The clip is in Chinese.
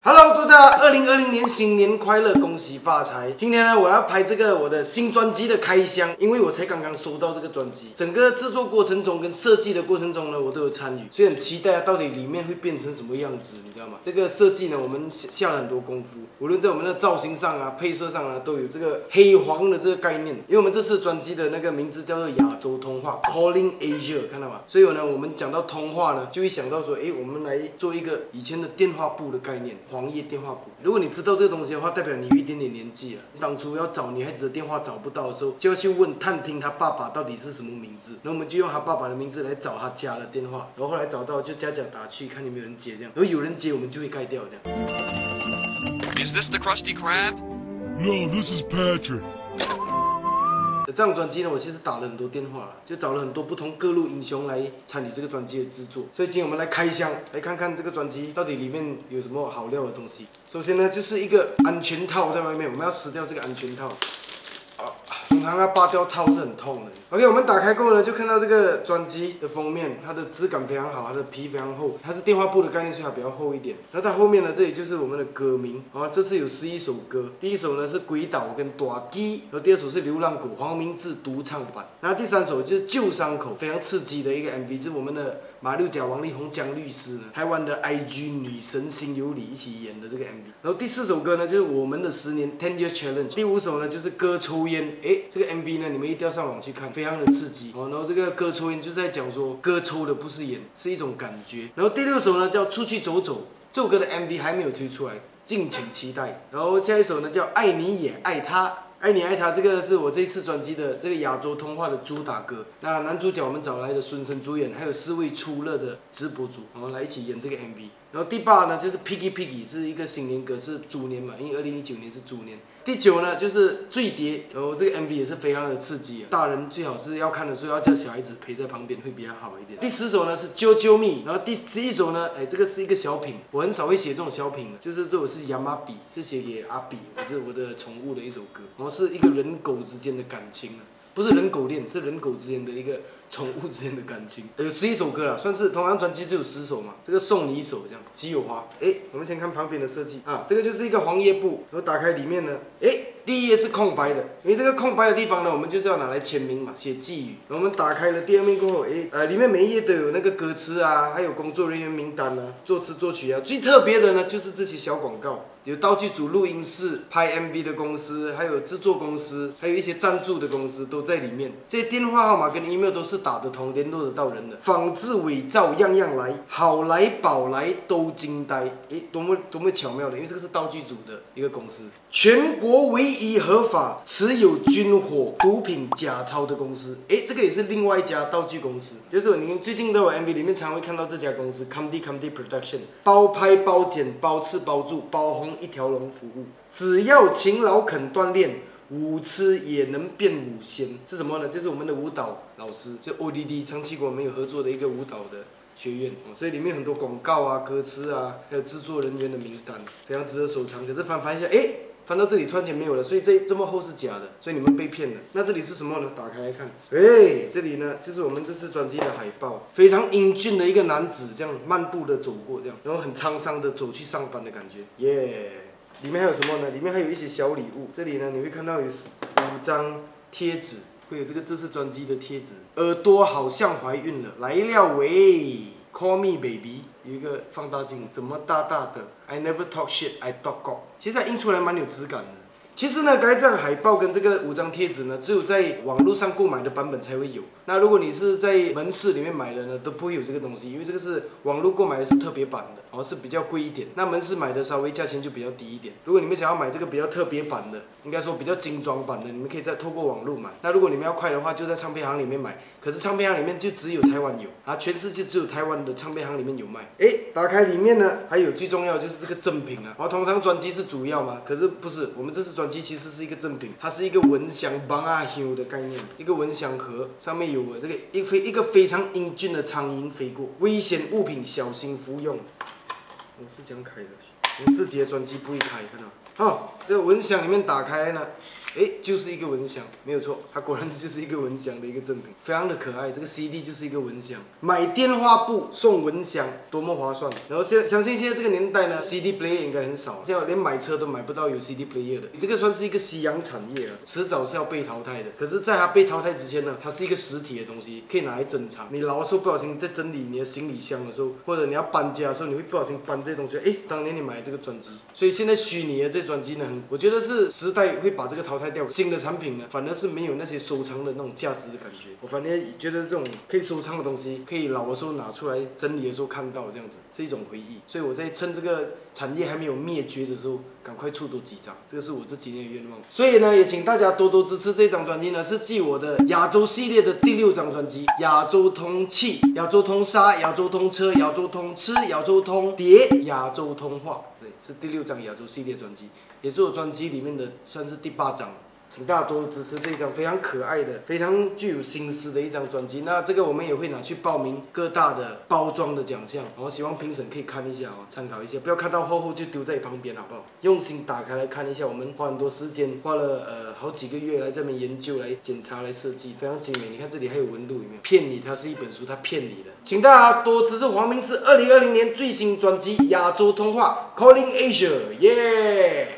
Hello，祝大家二零二零年新年快乐，恭喜发财！今天呢，我要拍这个我的新专辑的开箱，因为我才刚刚收到这个专辑，整个制作过程中跟设计的过程中呢，我都有参与，所以很期待啊到底里面会变成什么样子，你知道吗？这个设计呢，我们下下了很多功夫，无论在我们的造型上啊、配色上啊，都有这个黑黄的这个概念。因为我们这次专辑的那个名字叫做亚洲通话 （Calling Asia），看到吗？所以呢，我们讲到通话呢，就会想到说，哎，我们来做一个以前的电话簿的概念。黄页电话簿，如果你知道这个东西的话，代表你有一点点年纪了。当初要找女孩子的电话找不到的时候，就要去问探听她爸爸到底是什么名字，然后我们就用她爸爸的名字来找她家的电话，然后后来找到就假假打去，看有没有人接这样，然后有人接我们就会盖掉这样。Is this the Krusty Krab? No, this is Patrick. 这张专辑呢，我其实打了很多电话，就找了很多不同各路英雄来参与这个专辑的制作。所以今天我们来开箱，来看看这个专辑到底里面有什么好料的东西。首先呢，就是一个安全套在外面，我们要撕掉这个安全套。啊，通常要拔掉套是很痛的。OK，我们打开过后呢，就看到这个专辑的封面，它的质感非常好，它的皮非常厚，它是电话布的概念，所以它比较厚一点。那在后面呢，这里就是我们的歌名，啊，这次有十一首歌，第一首呢是《鬼岛》跟《大鸡》，然后第二首是《流浪狗》，黄明志独唱版，然后第三首就是《旧伤口》，非常刺激的一个 MV，就是我们的马六甲王力宏江律师呢，台湾的 IG 女神心有理一起演的这个 MV。然后第四首歌呢，就是我们的十年 Ten Years Challenge。第五首呢，就是歌抽烟，诶，这个 MV 呢，你们一定要上网去看，非常的刺激哦。然后这个歌抽烟就是在讲说，歌抽的不是烟，是一种感觉。然后第六首呢，叫出去走走，这首歌的 MV 还没有推出来，敬请期待。然后下一首呢，叫爱你也爱他。爱你爱他，这个是我这次专辑的这个亚洲通话的主打歌。那男主角我们找来的孙生主演，还有四位出乐的直播主，我们来一起演这个 MV。然后第八呢就是 Piggy Piggy，是一个新年歌，是猪年嘛，因为二零一九年是猪年。第九呢就是坠蝶，然后这个 MV 也是非常的刺激，大人最好是要看的时候要叫小孩子陪在旁边会比较好一点。第十首呢是啾啾蜜，然后第十一首呢，哎，这个是一个小品，我很少会写这种小品的，就是这首是亚麻比，是写给阿比，这是我的宠物的一首歌，然后是一个人狗之间的感情啊。不是人狗恋，是人狗之间的一个宠物之间的感情。有十一首歌了，算是同样专辑就有十首嘛。这个送你一首，这样基友花。哎，我们先看旁边的设计啊，这个就是一个黄页布，然后打开里面呢，哎，第一页是空白的，因为这个空白的地方呢，我们就是要拿来签名嘛，写寄语。我们打开了第二面过后，哎，呃，里面每一页都有那个歌词啊，还有工作人员名单啊，作词作曲啊。最特别的呢，就是这些小广告。有道具组、录音室、拍 MV 的公司，还有制作公司，还有一些赞助的公司都在里面。这些电话号码跟 email 都是打得通、联络得到人的。仿制、伪造，样样来，好来宝来都惊呆。诶，多么多么巧妙的，因为这个是道具组的一个公司，全国唯一合法持有军火、毒品假钞的公司。诶，这个也是另外一家道具公司，就是你们最近的 MV 里面常会看到这家公司 Comedy Comedy Production，包拍、包剪、包吃、包住、包红。一条龙服务，只要勤劳肯锻炼，舞痴也能变舞仙。是什么呢？就是我们的舞蹈老师，就 ODD 长期跟我们有合作的一个舞蹈的学院，所以里面很多广告啊、歌词啊，还有制作人员的名单，非常值得收藏。可是翻翻一下，哎，翻到这里突然间没有了，所以这这么厚是假的，所以你们被骗了。那这里是什么呢？打开来看，哎，这里呢就是我们这次专辑的海报，非常英俊的一个男子，这样漫步的走过，这样，然后很沧桑的走去上班的感觉，耶、里面还有什么呢？里面还有一些小礼物。这里呢，你会看到有五张贴纸，会有这个这次专辑的贴纸。耳朵好像怀孕了，来了喂，Call me baby，有一个放大镜，怎么大大的？I never talk shit, I talk cock.。其实它印出来蛮有质感的。其实呢，该这样海报跟这个五张贴纸呢，只有在网络上购买的版本才会有。那如果你是在门市里面买的呢，都不会有这个东西，因为这个是网络购买的是特别版的，哦是比较贵一点。那门市买的稍微价钱就比较低一点。如果你们想要买这个比较特别版的，应该说比较精装版的，你们可以再透过网络买。那如果你们要快的话，就在唱片行里面买。可是唱片行里面就只有台湾有，啊，全世界只有台湾的唱片行里面有卖。诶，打开里面呢，还有最重要就是这个赠品啊。然后通常专辑是主要嘛，可是不是，我们这是专机其实是一个赠品，它是一个蚊香帮啊香的概念，一个蚊香盒，上面有这个一飞一个非常英俊的苍蝇飞过，危险物品小心服用。我是这样开的。连自己的专辑不会开，看到？哦，这个蚊香里面打开呢，哎，就是一个蚊香，没有错，它果然就是一个蚊香的一个赠品，非常的可爱。这个 CD 就是一个蚊香，买电话簿送蚊香，多么划算！然后现相信现在这个年代呢，CD player 应该很少，现在连买车都买不到有 CD player 的，你这个算是一个夕阳产业啊，迟早是要被淘汰的。可是，在它被淘汰之前呢，它是一个实体的东西，可以拿来珍藏。你老的时候不小心在整理你的行李箱的时候，或者你要搬家的时候，你会不小心搬这些东西，哎，当年你买这个专辑，所以现在虚拟的这专辑呢，我觉得是时代会把这个淘淘汰掉，新的产品呢，反而是没有那些收藏的那种价值的感觉。我反而觉得这种可以收藏的东西，可以老的时候拿出来整理的时候看到，这样子是一种回忆。所以我在趁这个产业还没有灭绝的时候，赶快出多几张，这个是我这几年的愿望。所以呢，也请大家多多支持这张专辑呢，是继我的亚洲系列的第六张专辑《亚洲通气》、《亚洲通杀》、《亚洲通车》、《亚洲通吃》、《亚洲通碟》、《亚洲通话》，是第六张亚洲系列专辑，也是我专辑里面的算是第八张。请大家多支持这张非常可爱的、非常具有心思的一张专辑。那这个我们也会拿去报名各大的包装的奖项，然后希望评审可以看一下哦，参考一下，不要看到厚厚就丢在旁边，好不好？用心打开来看一下，我们花很多时间，花了呃好几个月来这边研究、来检查、来设计，非常精美。你看这里还有纹路，有没有？骗你，它是一本书，它骗你的。请大家多支持黄明志二零二零年最新专辑《亚洲通话 Calling Asia》，耶！